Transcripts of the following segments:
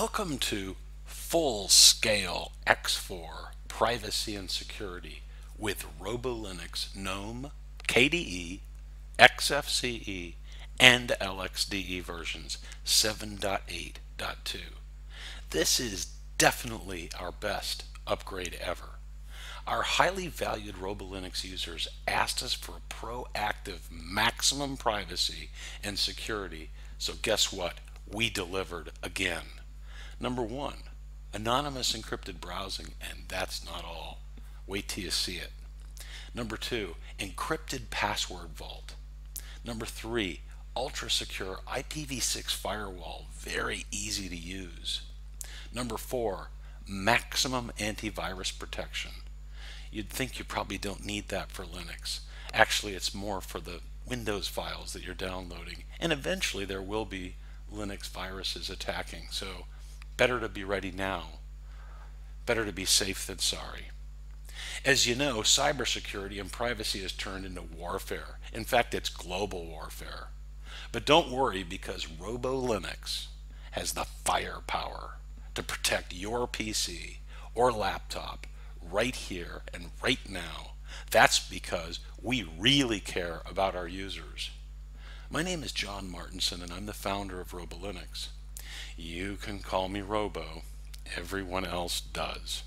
Welcome to Full Scale X4 Privacy and Security with RoboLinux GNOME, KDE, XFCE, and LXDE versions 7.8.2. This is definitely our best upgrade ever. Our highly valued RoboLinux users asked us for a proactive maximum privacy and security, so guess what? We delivered again. Number one, anonymous encrypted browsing, and that's not all. Wait till you see it. Number two, encrypted password vault. Number three, ultra secure IPv6 firewall, very easy to use. Number four, maximum antivirus protection. You'd think you probably don't need that for Linux. Actually, it's more for the Windows files that you're downloading, and eventually there will be Linux viruses attacking. So Better to be ready now. Better to be safe than sorry. As you know, cybersecurity and privacy has turned into warfare. In fact, it's global warfare. But don't worry because RoboLinux has the firepower to protect your PC or laptop right here and right now. That's because we really care about our users. My name is John Martinson and I'm the founder of RoboLinux. You can call me Robo. Everyone else does.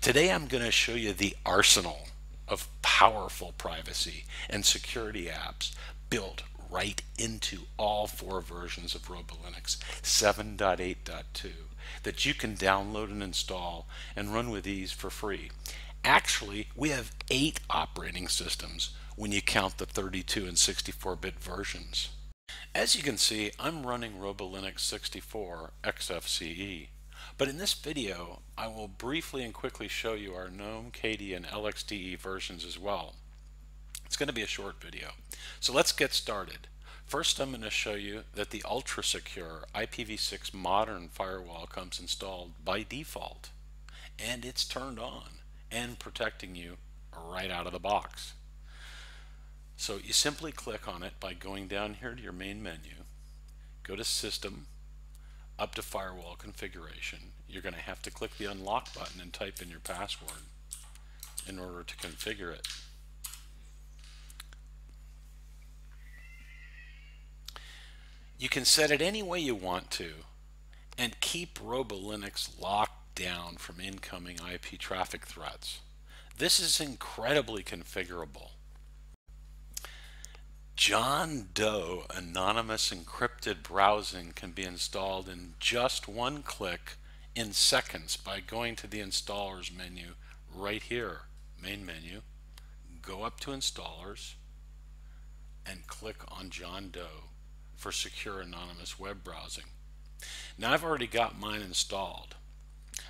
Today I'm going to show you the arsenal of powerful privacy and security apps built right into all four versions of RoboLinux 7.8.2 that you can download and install and run with ease for free. Actually, we have eight operating systems when you count the 32 and 64-bit versions. As you can see, I'm running RoboLinux 64 XFCE. But in this video, I will briefly and quickly show you our GNOME, KDE, and LXDE versions as well. It's going to be a short video. So let's get started. First, I'm going to show you that the ultra secure IPv6 modern firewall comes installed by default. And it's turned on and protecting you right out of the box. So you simply click on it by going down here to your main menu, go to System, up to Firewall Configuration. You're going to have to click the Unlock button and type in your password in order to configure it. You can set it any way you want to and keep RoboLinux locked down from incoming IP traffic threats. This is incredibly configurable. JonDo anonymous encrypted browsing can be installed in just one click in seconds by going to the installers menu right here, main menu, go up to installers and click on JonDo for secure anonymous web browsing. Now I've already got mine installed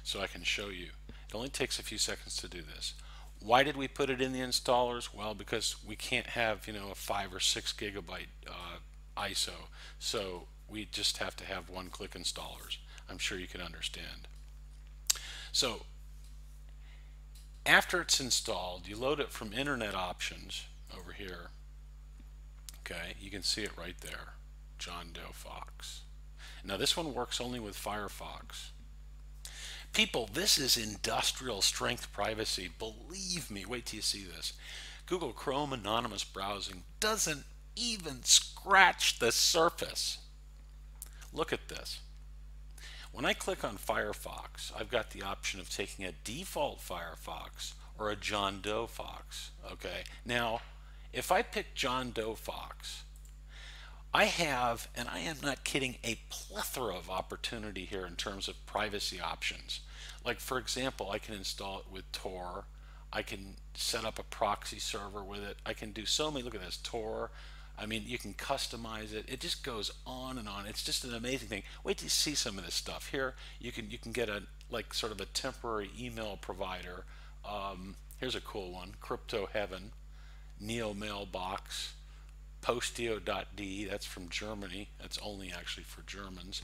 so I can show you. It only takes a few seconds to do this. Why did we put it in the installers? Well, because we can't have, you know, a five or six gigabyte uh, ISO. So we just have to have one click installers. I'm sure you can understand. So after it's installed, you load it from Internet Options over here. Okay, you can see it right there, JonDoFox. Now this one works only with Firefox. People, this is industrial strength privacy. Believe me, wait till you see this. Google Chrome anonymous browsing doesn't even scratch the surface. Look at this. When I click on Firefox, I've got the option of taking a default Firefox or a JonDoFox. Okay. Now, if I pick JonDoFox, I have, and I am not kidding, a plethora of opportunity here in terms of privacy options. Like for example, I can install it with Tor. I can set up a proxy server with it. I can do so many, look at this, Tor. I mean, you can customize it. It just goes on and on. It's just an amazing thing. Wait to see some of this stuff. Here, you can you can get a like sort of a temporary email provider. Um, here's a cool one, Crypto Heaven. Neo Mailbox, Posteo.de, that's from Germany. That's only actually for Germans.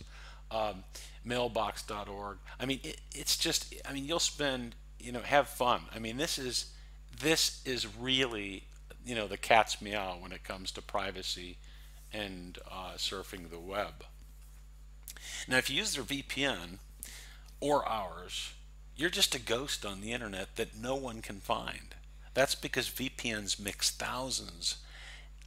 Um, mailbox.org. I mean, it, it's just. I mean, you'll spend. You know, have fun. I mean, this is this is really you know the cat's meow when it comes to privacy and uh, surfing the web. Now, if you use their VPN or ours, you're just a ghost on the internet that no one can find. That's because VPNs mix thousands,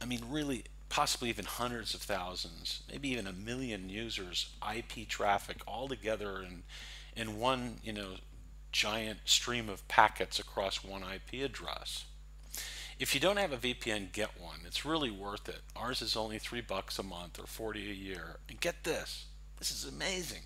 I mean, really, possibly even hundreds of thousands, maybe even a million users, IP traffic all together in, in one, you know, giant stream of packets across one IP address. If you don't have a VPN, get one. It's really worth it. Ours is only three bucks a month or 40 a year. And get this, this is amazing.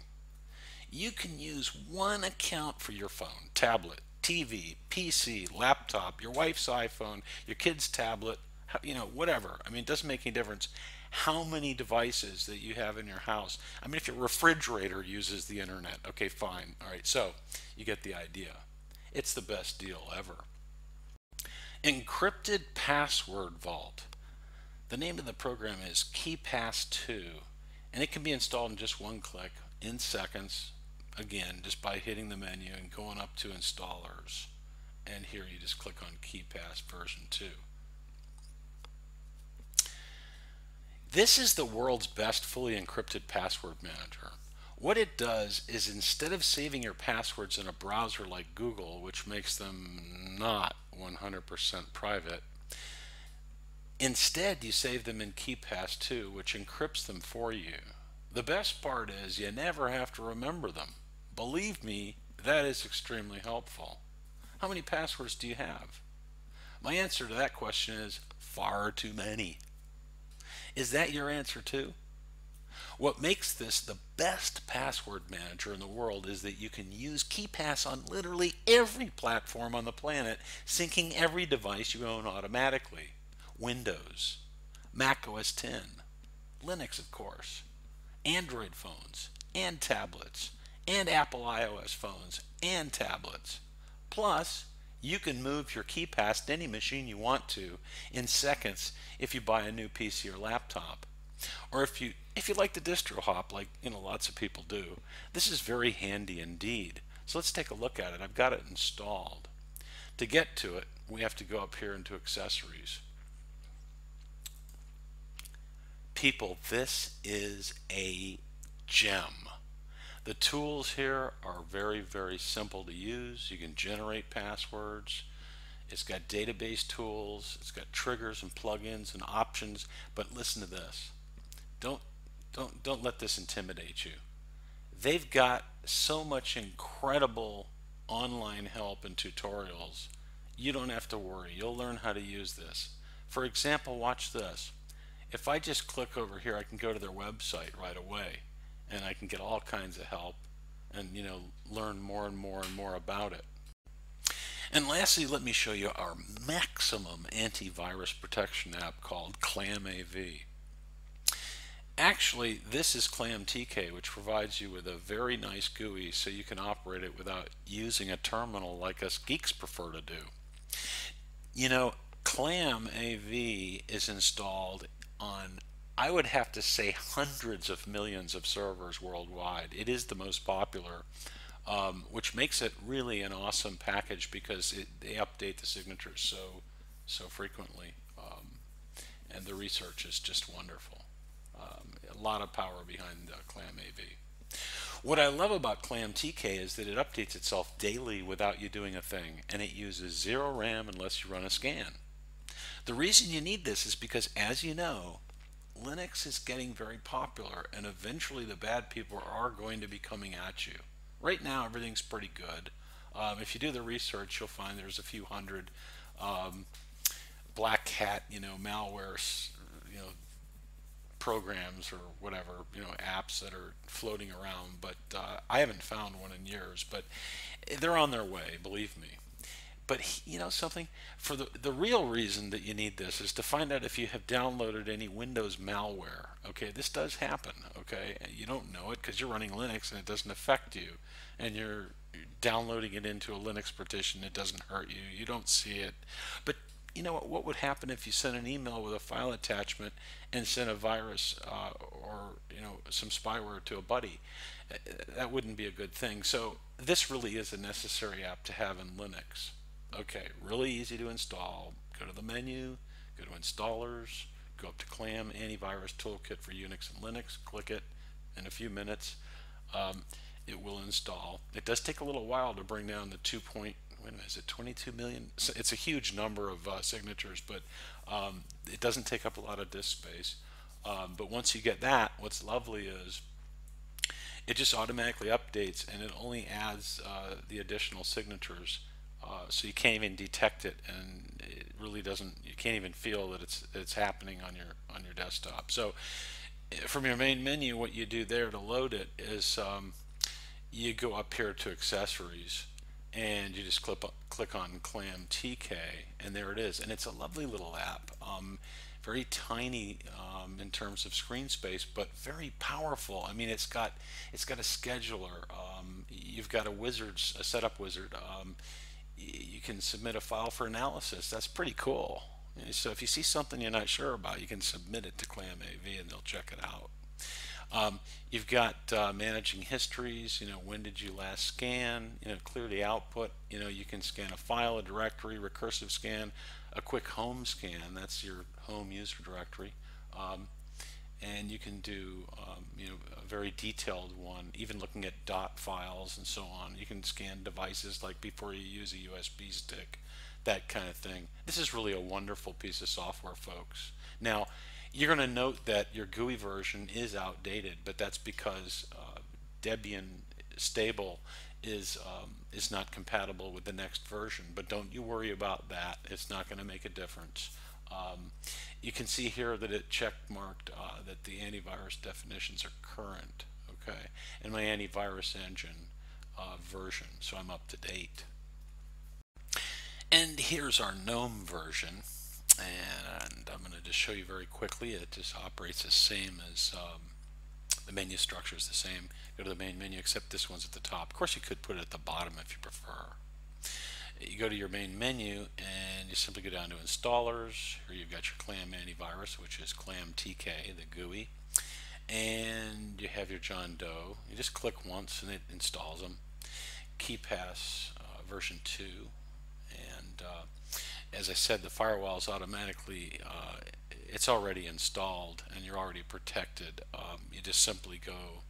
You can use one account for your phone, tablet, TV, PC, laptop, your wife's iPhone, your kid's tablet, you know, whatever. I mean, it doesn't make any difference how many devices that you have in your house. I mean, if your refrigerator uses the internet, okay, fine. All right, so you get the idea. It's the best deal ever. Encrypted Password Vault. The name of the program is KeePass 2, and it can be installed in just one click in seconds, again, just by hitting the menu and going up to installers. And here you just click on KeePass version 2. This is the world's best fully encrypted password manager. What it does is instead of saving your passwords in a browser like Google, which makes them not 100% private, instead you save them in KeePass 2, which encrypts them for you. The best part is you never have to remember them. Believe me, that is extremely helpful. How many passwords do you have? My answer to that question is far too many. Is that your answer too? What makes this the best password manager in the world is that you can use KeePass on literally every platform on the planet, syncing every device you own automatically. Windows, Mac OS X, Linux of course, Android phones, and tablets, and Apple iOS phones and tablets. Plus, you can move your KeePass any machine you want to in seconds if you buy a new PC or laptop. Or if you if you like the distro hop like you know lots of people do, this is very handy indeed. So let's take a look at it. I've got it installed. To get to it, we have to go up here into accessories. People, this is a gem. The tools here are very, very simple to use. You can generate passwords. It's got database tools. It's got triggers and plugins and options. But listen to this. Don't don't don't let this intimidate you. They've got so much incredible online help and tutorials. You don't have to worry. You'll learn how to use this. For example, watch this. If I just click over here, I can go to their website right away and I can get all kinds of help and you know learn more and more and more about it. And lastly, let me show you our maximum antivirus protection app called ClamAV. Actually, this is ClamTK, which provides you with a very nice GUI so you can operate it without using a terminal like us geeks prefer to do. You know, ClamAV is installed on I would have to say hundreds of millions of servers worldwide. It is the most popular, um, which makes it really an awesome package because it, they update the signatures so so frequently, um, and the research is just wonderful. Um, a lot of power behind uh, ClamAV. What I love about ClamTK is that it updates itself daily without you doing a thing, and it uses zero RAM unless you run a scan. The reason you need this is because, as you know, Linux is getting very popular, and eventually the bad people are going to be coming at you. Right now, everything's pretty good. Um, if you do the research, you'll find there's a few hundred um, black hat, you know, malware, you know, programs or whatever, you know, apps that are floating around. But uh, I haven't found one in years. But they're on their way, believe me. But you know something? For the, the real reason that you need this is to find out if you have downloaded any Windows malware. Okay, this does happen. Okay, you don't know it because you're running Linux and it doesn't affect you, and you're downloading it into a Linux partition. It doesn't hurt you. You don't see it, but you know what, what would happen if you sent an email with a file attachment and sent a virus uh, or you know some spyware to a buddy? That wouldn't be a good thing. So this really is a necessary app to have in Linux. Okay, really easy to install. Go to the menu, go to installers, go up to CLAM Antivirus Toolkit for Unix and Linux, click it in a few minutes. Um, it will install. It does take a little while to bring down the 2 point, when is it 22 million? It's a huge number of uh, signatures, but um, it doesn't take up a lot of disk space. Um, but once you get that, what's lovely is it just automatically updates and it only adds uh, the additional signatures uh, so you can't even detect it and it really doesn't you can't even feel that it's it's happening on your on your desktop. So eh, from your main menu what you do there to load it is um, you go up here to accessories and you just click, click on clam TK and there it is. And it's a lovely little app um, very tiny um, in terms of screen space but very powerful. I mean it's got it's got a scheduler um, you've got a wizard a setup wizard um, you can submit a file for analysis. That's pretty cool. So if you see something you're not sure about you can submit it to ClamAV and they'll check it out. Um, you've got uh, managing histories, you know, when did you last scan, you know, clear the output, you know, you can scan a file, a directory, recursive scan, a quick home scan, that's your home user directory. Um, and you can do, um, you know, a very detailed one, even looking at dot files and so on. You can scan devices like before you use a USB stick, that kind of thing. This is really a wonderful piece of software, folks. Now, you're going to note that your GUI version is outdated, but that's because uh, Debian stable is um, is not compatible with the next version. But don't you worry about that; it's not going to make a difference. Um, you can see here that it check marked uh, that the antivirus definitions are current. Okay, and my antivirus engine uh, version, so I'm up to date. And here's our GNOME version and I'm going to just show you very quickly it just operates the same as um, the menu structure is the same go to the main menu except this one's at the top of course you could put it at the bottom if you prefer you go to your main menu and you simply go down to installers. Here you've got your clam antivirus which is clam TK the GUI and you have your JonDo. You just click once and it installs them KeePass uh, version 2 and uh, as I said, the firewall is automatically, uh, it's already installed and you're already protected. Um, you just simply go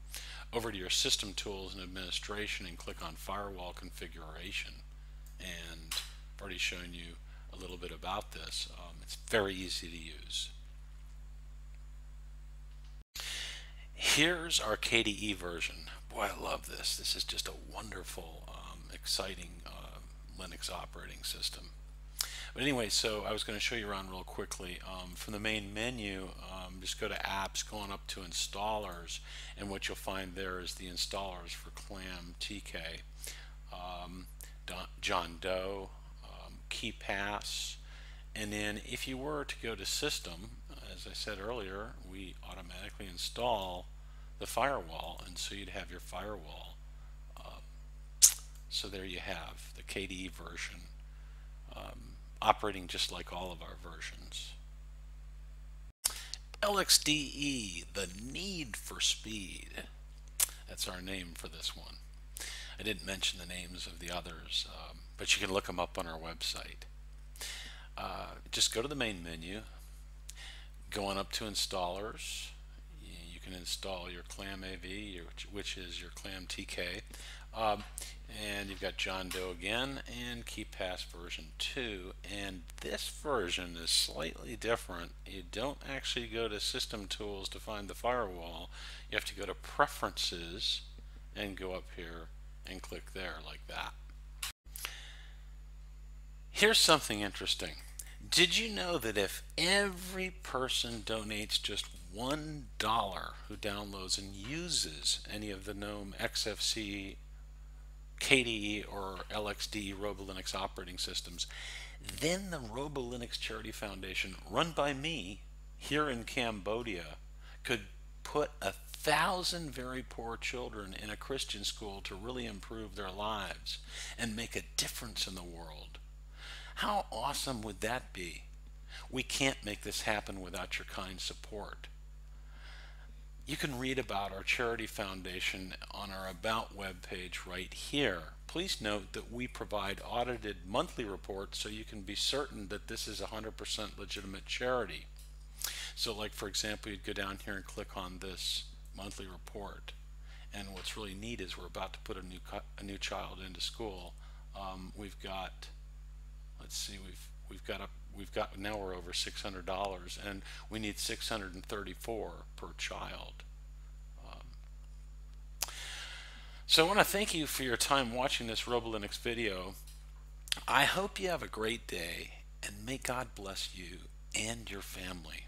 over to your system tools and administration and click on firewall configuration. And I've already shown you a little bit about this. Um, it's very easy to use. Here's our KDE version. Boy, I love this. This is just a wonderful, um, exciting uh, Linux operating system. But anyway, so I was going to show you around real quickly. Um, from the main menu, um, just go to apps, going up to installers, and what you'll find there is the installers for Clam TK, um, JonDo, um, KeePass, and then if you were to go to system, as I said earlier, we automatically install the firewall, and so you'd have your firewall. Um, so there you have the KDE version. Um, operating just like all of our versions. LXDE, the need for speed. That's our name for this one. I didn't mention the names of the others, um, but you can look them up on our website. Uh, just go to the main menu, go on up to installers. You can install your Clam AV, which is your Clam TK. Um, and you've got JonDo again and KeePass version 2 and this version is slightly different you don't actually go to system tools to find the firewall you have to go to preferences and go up here and click there like that here's something interesting did you know that if every person donates just one dollar who downloads and uses any of the GNOME XFCE KDE or LXD RoboLinux operating systems. Then the RoboLinux Charity Foundation, run by me here in Cambodia, could put a thousand very poor children in a Christian school to really improve their lives and make a difference in the world. How awesome would that be? We can't make this happen without your kind support. You can read about our charity foundation on our About web page right here. Please note that we provide audited monthly reports so you can be certain that this is a 100% legitimate charity. So like for example, you'd go down here and click on this monthly report. And what's really neat is we're about to put a new a new child into school. Um, we've got, let's see, we've we've got a we've got now we're over six hundred dollars, and we need six hundred and thirty-four per child. Um, so I want to thank you for your time watching this RoboLinux video. I hope you have a great day, and may God bless you and your family.